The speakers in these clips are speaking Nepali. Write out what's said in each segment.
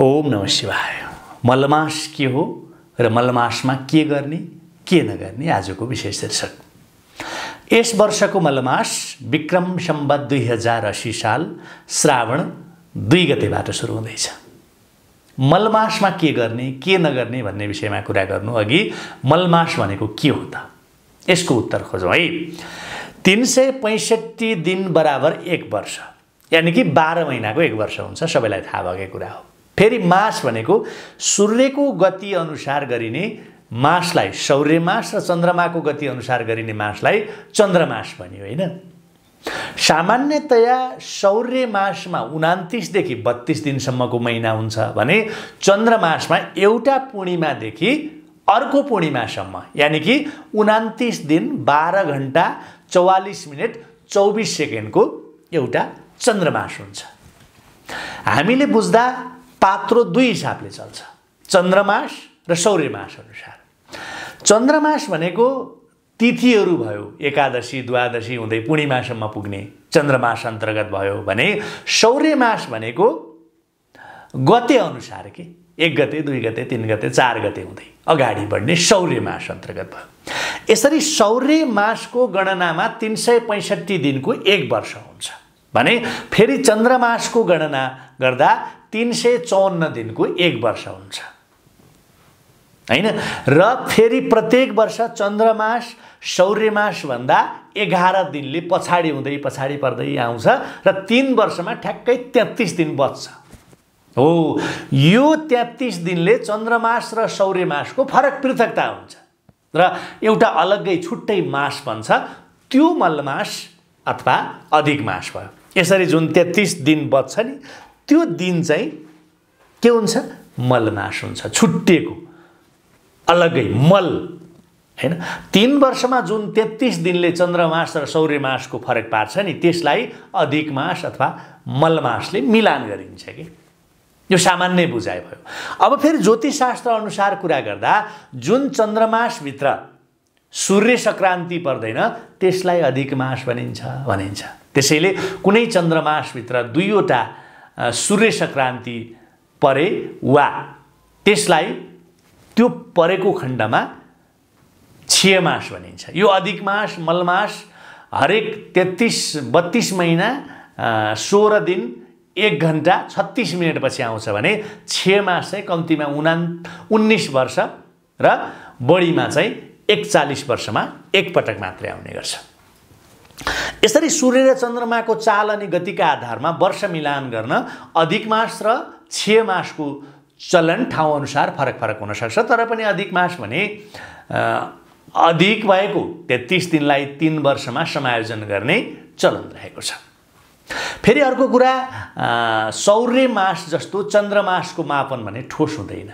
ओम नम शिवाय। मलमास के हो र मलमासमा के गर्ने के नगर्ने आजको विशेष शीर्षक यस वर्षको मलमास विक्रम सम्बत दुई हजार असी साल श्रावण दुई गतेबाट सुरु हुँदैछ। मलमासमा के गर्ने के नगर्ने भन्ने विषयमा कुरा गर्नु अघि मलमास भनेको के हो त? यसको उत्तर खोजौँ है। तिन सय पैँसठी दिन बराबर एक वर्ष यानि कि बाह्र महिनाको एक वर्ष हुन्छ सबैलाई थाहा भएकै कुरा हो। फेरि मास भनेको सूर्यको गति अनुसार गरिने मासलाई सौर्य मास र चन्द्रमाको गति अनुसार गरिने मासलाई चन्द्रमास भनियो होइन? सामान्यतया सौर्य मासमा उनातिसदेखि बत्तिस दिनसम्मको महिना हुन्छ भने चन्द्रमासमा एउटा पूर्णिमादेखि अर्को पूर्णिमासम्म यानि कि उनातिस दिन बाह्र घन्टा चौवालिस मिनट चौबिस सेकेन्डको एउटा चन्द्रमास हुन्छ। हामीले बुझ्दा पात्रो दुई हिसाबले चल्छ। चन्द्रमास र सौर्यमास अनुसार। चन्द्रमास भनेको तिथिहरू भयो। एकादशी द्वादशी हुँदै पूर्णिमासम्म पुग्ने चन्द्रमास अन्तर्गत भयो भने सौर्यमास भनेको गते अनुसार के? एक गते दुई गते तिन गते चार गते हुँदै अगाडि बढ्ने सौर्य मास अन्तर्गत भयो। यसरी सौर्य मासको गणनामा तिन सय पैँसठी दिनको एक वर्ष हुन्छ। भने फेरि चन्द्रमासको गणना गर्दा तिन सय चौन्न दिनको एक वर्ष हुन्छ। होइन? र फेरि प्रत्येक वर्ष चन्द्रमास सौर्यमासभन्दा एघार दिनले पछाडि हुँदै पछाडि पर्दै आउँछ र तिन वर्षमा ठ्याक्कै तेत्तिस दिन बच्छ। हो यो तेत्तिस दिनले चन्द्रमास र सौर्यमासको फरक पृथकता हुन्छ। र एउटा अलग्गै छुट्टै मास भन्छ त्यो मलमास अथवा अधिक मास भयो। यसरी जुन तेत्तिस दिन बच्छ नि त्यो दिन चाहिँ के हुन्छ? मलमास हुन्छ छुट्टिएको। अलग्गै मल। होइन? तिन वर्षमा जुन तेत्तिस दिनले चन्द्रमास र सौर्यमासको फरक पार्छ नि त्यसलाई अधिक मास अथवा मलमासले मिलान गरिन्छ कि? यो सामान्य बुझाइ भयो। अब फेरि ज्योतिषशास्त्र अनुसार कुरा गर्दा जुन चन्द्रमासभित्र सूर्य सङ्क्रान्ति पर्दैन त्यसलाई अधिक मास भनिन्छ भनिन्छ। त्यसैले कुनै चन्द्रमासभित्र दुईवटा सूर्य सङ्क्रान्ति परे वा त्यसलाई त्यो परेको खण्डमा छियमास भनिन्छ। यो अधिक मास मलमास हरेक तेत्तिस बत्तिस महिना सोह्र दिन एक घन्टा छत्तिस मिनटपछि आउँछ भने छ मास चाहिँ कम्तीमा उना उन्नाइस वर्ष र बढीमा चाहिँ एकचालिस वर्षमा एकपटक मात्रै आउने गर्छ। यसरी सूर्य र चन्द्रमाको चाल अनि गतिका आधारमा वर्ष मिलान गर्न अधिक मास र छ मासको चलन ठाउँअनुसार फरक फरक हुनसक्छ तर पनि अधिक मास भने अधिक भएको तेत्तिस दिनलाई तिन वर्षमा समायोजन गर्ने चलन रहेको छ। फेरि अर्को कुरा सौर्य मास जस्तो चन्द्रमासको मापन भने ठोस हुँदैन।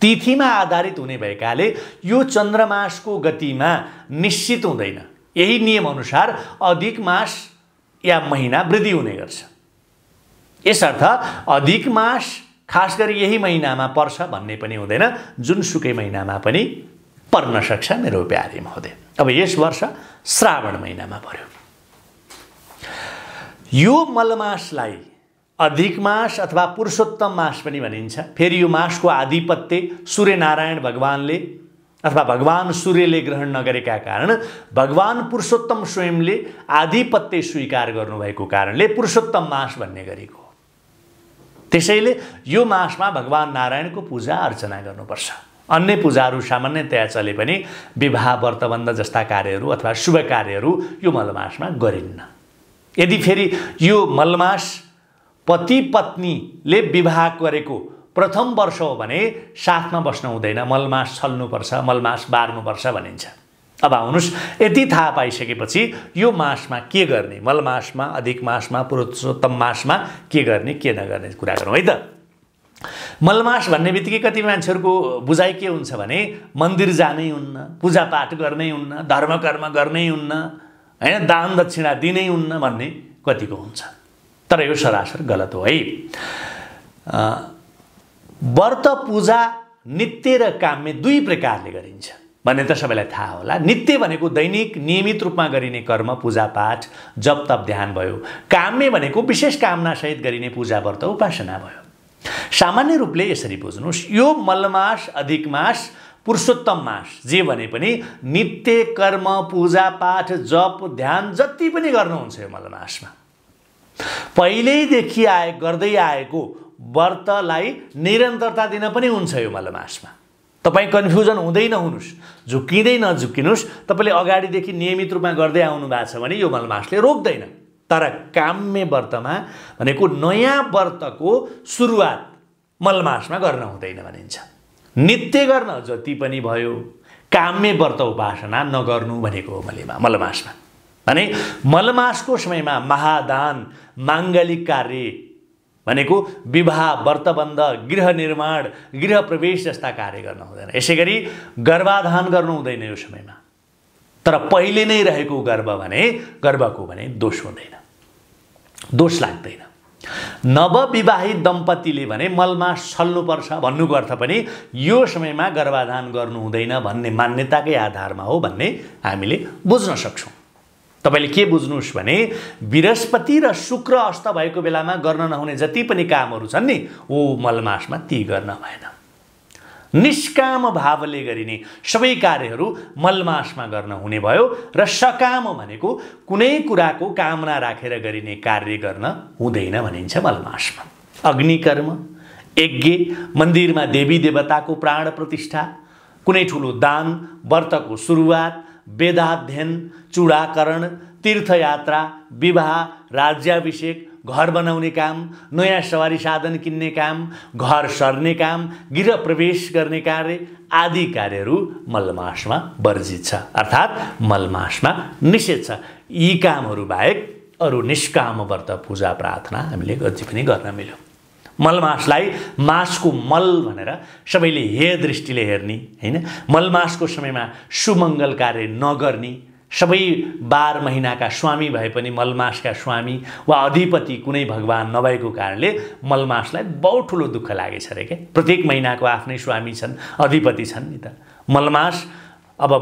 तिथिमा आधारित हुने भएकाले यो चन्द्रमासको गतिमा निश्चित हुँदैन। यही नियमअनुसार अधिक मास या महिना वृद्धि हुने गर्छ। यसर्थ अधिक मास खास गरी यही महिनामा पर्छ भन्ने पनि हुँदैन जुनसुकै महिनामा पनि पर्न सक्छ मेरो प्यारी महोदय। अब यस वर्ष श्रावण महिनामा पर्यो। यो मलमासलाई अधिक मास अथवा पुरुषोत्तम मास पनि भनिन्छ। फेरि यो मासको आधिपत्य सूर्यनारायण भगवान्ले अथवा भगवान् सूर्यले ग्रहण नगरेका कारण भगवान् पुरुषोत्तम स्वयंले आधिपत्य स्वीकार गर्नुभएको कारणले पुरुषोत्तम मास भन्ने गरेको त्यसैले यो मासमा भगवान् नारायणको पूजा अर्चना गर्नुपर्छ। अन्य पूजाहरू सामान्यतया चले पनि विवाह व्रतबन्ध जस्ता कार्यहरू अथवा शुभ कार्यहरू यो मलमासमा गरिन्न। यदि फेरि यो मलमास पति पत्नीले विवाह गरेको प्रथम वर्ष हो भने साथमा बस्नु हुँदैन मलमास छल्नुपर्छ मलमास बार्नुपर्छ भनिन्छ। अब आउनुहोस् यति थाहा पाइसकेपछि यो मासमा के गर्ने? मलमासमा अधिक मासमा पुरुषोत्तम मासमा के गर्ने के नगर्ने कुरा गरौँ है त? मलमास भन्ने बित्तिकै कति मान्छेहरूको बुझाइ के हुन्छ भने मन्दिर जानै हुन्न पूजापाठ गर्नै हुन्न धर्मकर्म गर्नै हुन्न होइन दान दक्षिणा दिनै हुन्न भन्ने कतिको हुन्छ। तर यो सरासर गलत हो है? व्रत पूजा नित्य र काम्य दुई प्रकारले गरिन्छ। भन्ने त सबैलाई थाहा होला। नित्य भनेको दैनिक नियमित रूपमा गरिने कर्म पूजापाठ जप तप ध्यान भयो। काम्य भनेको विशेष कामनासहित गरिने पूजा व्रत उपासना भयो। सामान्य रूपले यसरी बुझ्नुहोस्। यो मलमास अधिक मास पुरुषोत्तम मास जे भने पनि नित्य कर्म पूजापाठ जप ध्यान जति पनि गर्नुहुन्छ यो मलमासमा पहिल्यैदेखि आए गर्दै आएको व्रतलाई निरन्तरता दिन पनि हुन्छ यो मलमासमा तपाईँ कन्फ्युजन हुँदै नहुनुहोस् झुक्किँदै नझुक्किनुहोस् तपाईँले अगाडिदेखि नियमित रूपमा गर्दै आउनु भएको छ भने यो मलमासले रोक्दैन। तर काम्य व्रतमा भनेको नयाँ व्रतको सुरुवात मलमासमा गर्न हुँदैन भनिन्छ। नित्य गर्न जति पनि भयो काम्य व्रत उपासना नगर्नु भनेको हो मलेमा मलमासमा भने मलमासको समयमा महादान माङ्गलिक कार्य भनेको विवाह व्रतबन्ध गृह निर्माण गृह प्रवेश जस्ता कार्य गर्न हुँदैन। यसै गरी गर्भाधान गर्नु हुँदैन यो समयमा। तर पहिले नै रहेको गर्भ भने गर्भको भने दोष हुँदैन। दोष लाग्दैन। नवविवाहित दम्पतिले भने मलमास छल्नुपर्छ भन्नुको अर्थ पनि यो समयमा गर्भाधान गर्नु हुँदैन भन्ने मान्यताकै आधारमा हो भन्ने हामीले बुझ्न सक्छौँ। तपाईँले के बुझ्नुहोस् भने बृहस्पति र शुक्र अस्त भएको बेलामा गर्न नहुने जति पनि कामहरू छन् नि ओ मलमासमा ती गर्न भएन। निष्काम भावले गरिने सबै कार्यहरू मलमासमा गर्न हुने भयो र सकाम भनेको कुनै कुराको कामना राखेर गरिने कार्य गर्न हुँदैन भनिन्छ मलमासमा। अग्निकर्म यज्ञ मन्दिरमा देवी देवताको प्राण प्रतिष्ठा कुनै ठुलो दान व्रतको सुरुवात वेदाध्ययन चूडाकरण तीर्थयात्रा विवाह राज्याभिषेक घर बनाउने काम नयाँ सवारी साधन किन्ने काम घर सर्ने काम गृह प्रवेश गर्ने कार्य आदि कार्यहरू मलमासमा वर्जित छ। अर्थात् मलमासमा निषेध छ। यी कामहरू बाहेक अरू निष्काम व्रत पूजा प्रार्थना हामीले जति पनि गर्न मिल्यो। मलमासलाई मासको मल भनेर सबैले हे दृष्टिले हेर्ने होइन? मलमासको समयमा सुमङ्गल कार्य नगर्ने सबै बार महिनाका स्वामी भए पनि मलमासका स्वामी वा अधिपति कुनै भगवान् नभएको कारणले मलमासलाई बहुत ठुलो दुःख लागेछ अरे क्या। प्रत्येक महिनाको आफ्नै स्वामी छन् अधिपति छन् नि त। मलमास अब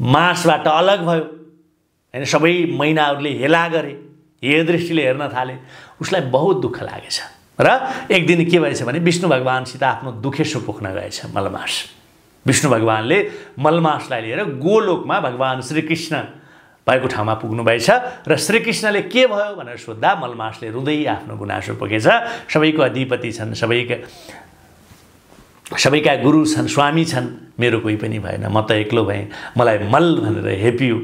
मासबाट अलग भयो होइन? सबै महिनाहरूले हेला गरे हे दृष्टिले हेर्न थाले उसलाई बहुत दुःख लागेछ। र एक दिन के भएछ भने विष्णु भगवान्सित आफ्नो दुखेसो पोख्न गएछ मलमास। विष्णु भगवान्ले मलमासलाई लिएर गोलोकमा भगवान् श्रीकृष्ण भएको ठाउँमा पुग्नुभएछ र श्रीकृष्णले के भयो भनेर सोद्धा मलमासले रुँदै आफ्नो गुनासो पुगेछ। सबैको अधिपति छन् सबैका सबैका गुरु छन् स्वामी छन्। मेरो कोही पनि भएन म त एक्लो भएँ। मलाई मल भनेर हेपियो।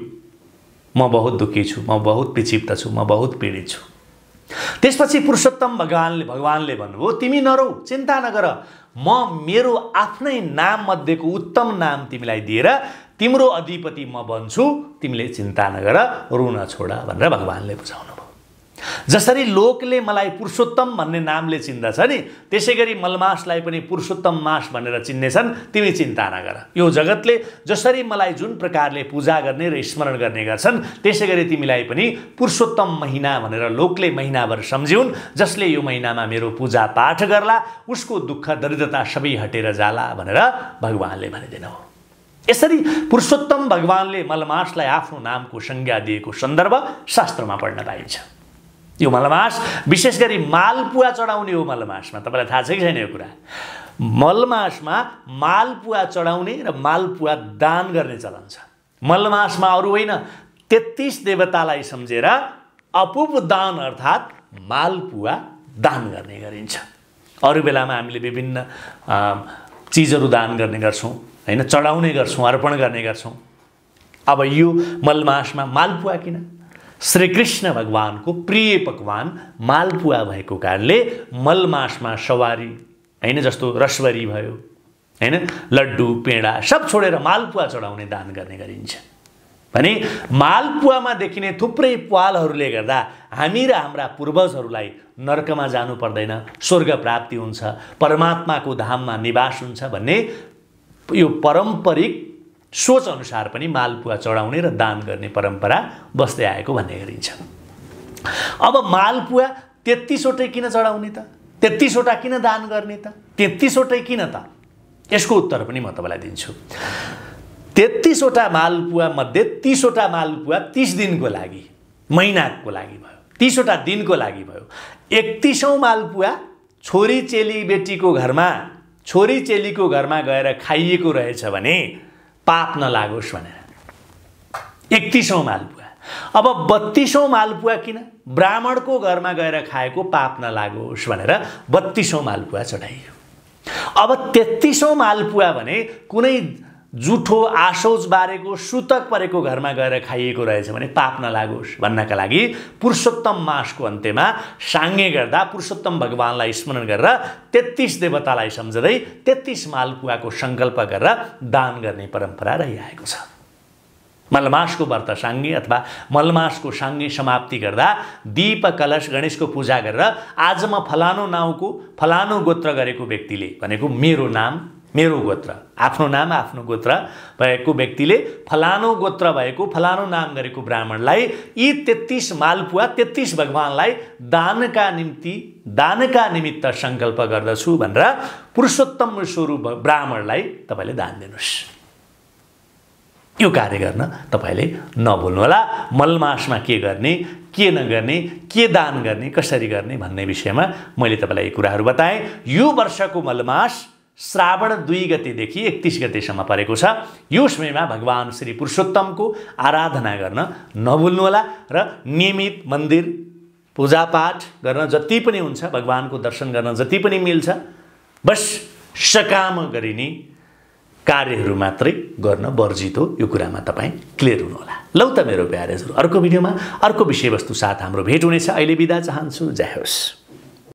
म बहुत दुःखी छु म बहुत विक्षिप्त छु म बहुत पीडित छु। त्यसपछि पुरुषोत्तम भगवान्ले भगवान्ले भन्नुभयो तिमी नरौ चिन्ता नगर। म मेरो आफ्नै नाम मध्येको उत्तम नाम तिमीलाई दिएर तिम्रो अधिपति म बन्छु। तिमीले चिन्ता नगर रुन छोड भनेर भगवान्ले बुझाउनु जसरी लोकले मलाई पुरुषोत्तम भन्ने नामले चिन्दछ नि त्यसै गरी मलमासलाई पनि पुरुषोत्तम मास भनेर चिन्नेछन् तिमी चिन्ता नगर यो जगतले जसरी मलाई जुन प्रकारले पूजा गर्ने र स्मरण गर्ने गर्छन् त्यसै गरी तिमीलाई पनि पुरुषोत्तम महिना भनेर लोकले महिनाभर सम्झ्यौन् जसले यो महिनामा मेरो पूजा पाठ गर्ला उसको दुःख दरिद्रता सबै हटेर जाला भनेर भगवान्ले भनिदिनु। हो यसरी पुरुषोत्तम भगवान्ले मलमासलाई आफ्नो नामको संज्ञा दिएको सन्दर्भ शास्त्रमा पढ्न पाइन्छ। यो मलमास विशेष गरी मालपुवा चढाउने हो मलमासमा तपाईँलाई थाहा छ कि छैन यो कुरा? मलमासमा मालपुवा चढाउने र मालपुवा दान गर्ने चलन छ। मलमासमा अरू होइन तेत्तिस देवतालाई सम्झेर अपुप दान अर्थात् मालपुवा दान गर्ने गरिन्छ। अरू बेलामा हामीले विभिन्न चिजहरू दान गर्ने गर्छौँ होइन चढाउने गर्छौँ अर्पण गर्ने गर्छौँ। अब यो मलमासमा मालपुवा किन? श्रीकृष्ण भगवानको प्रिय पकवान मालपुवा भएको कारणले मलमासमा सवारी होइन जस्तो रसवरी भयो होइन? लड्डु पेडा सब छोडेर मालपुवा चढाउने दान गर्ने गरिन्छ। भने मालपुवामा देखिने थुप्रै पालहरूले गर्दा हामी र हाम्रा पूर्वजहरूलाई नर्कमा जानु पर्दैन स्वर्ग प्राप्ति हुन्छ परमात्माको धाममा निवास हुन्छ भन्ने यो पारम्परिक सोच अनुसार पनि मालपुवा चढाउने र दान गर्ने परम्परा बस्दै आएको भन्ने गरिन्छ। अब मालपुवा तेत्तिसवटै किन चढाउने त? तेत्तिसवटा किन दान गर्ने त? तेत्तिसवटै किन त? यसको उत्तर पनि म तपाईँलाई दिन्छु। तेत्तिसवटा मालपुवा मध्ये तिसवटा मालपुवा तिस दिनको लागि महिनाको लागि भयो। तिसवटा दिनको लागि भयो। एकतिसौँ मालपुवा छोरी चेली बेटीको घरमा छोरी चेलीको घरमा गएर खाइएको रहेछ भने पाप नलागोस् भनेर। एकतिसौँ मालपुवा। अब बत्तिसौँ मालपुवा किन? ब्राह्मणको घरमा गएर खाएको पाप नलागोस् भनेर बत्तिसौँ मालपुवा चढाइयो। अब तेत्तिसौँ मालपुवा भने कुनै जुठो आशोज बारेको सुतक परेको घरमा गएर खाइएको रहेछ भने पाप नलागोस् भन्नका लागि पुरुषोत्तम मासको अन्त्यमा साङ्गे गर्दा पुरुषोत्तम भगवान्लाई स्मरण गरेर तेत्तिस देवतालाई सम्झँदै तेत्तिस मालपुवाको सङ्कल्प गरेर दान गर्ने परम्परा रहिआएको छ। मलमासको व्रत साङ्गे अथवा मलमासको साङ्गे समाप्ति गर्दा दीप कलश गणेशको पूजा गरेर आज म फलानु नाउँको फलानु गोत्र गरेको व्यक्तिले भनेको मेरो नाम मेरो गोत्र आफ्नो नाम आफ्नो गोत्र भएको व्यक्तिले फलानु गोत्र भएको फलानु नाम गरेको ब्राह्मणलाई यी तेत्तिस मालपुवा तेत्तिस भगवान्लाई दानका निम्ति दानका निमित्त सङ्कल्प गर्दछु भनेर पुरुषोत्तम स्वरूप ब्राह्मणलाई तपाईँले दान दिनुहोस्। यो कार्य गर्न तपाईँले नभुल्नुहोला मलमासमा के गर्ने के नगर्ने के दान गर्ने कसरी गर्ने भन्ने विषयमा मैले तपाईँलाई यी कुराहरू बताएँ। यो वर्षको मलमास श्रावण दुई गतेदेखि एकतिस गतेसम्म परेको छ। यो समयमा भगवान् श्री पुरुषोत्तमको आराधना गर्न नभुल्नुहोला र नियमित मन्दिर पूजापाठ गर्न जति पनि हुन्छ भगवान्को दर्शन गर्न जति पनि मिल्छ बस सकाम गरिने कार्यहरू मात्रै गर्न वर्जित हो यो कुरामा तपाईँ क्लियर हुनुहोला। लौ त मेरो प्यारेजहरू अर्को भिडियोमा अर्को विषयवस्तु साथ हाम्रो भेट हुनेछ। अहिले बिदा चाहन्छु। जय होस्।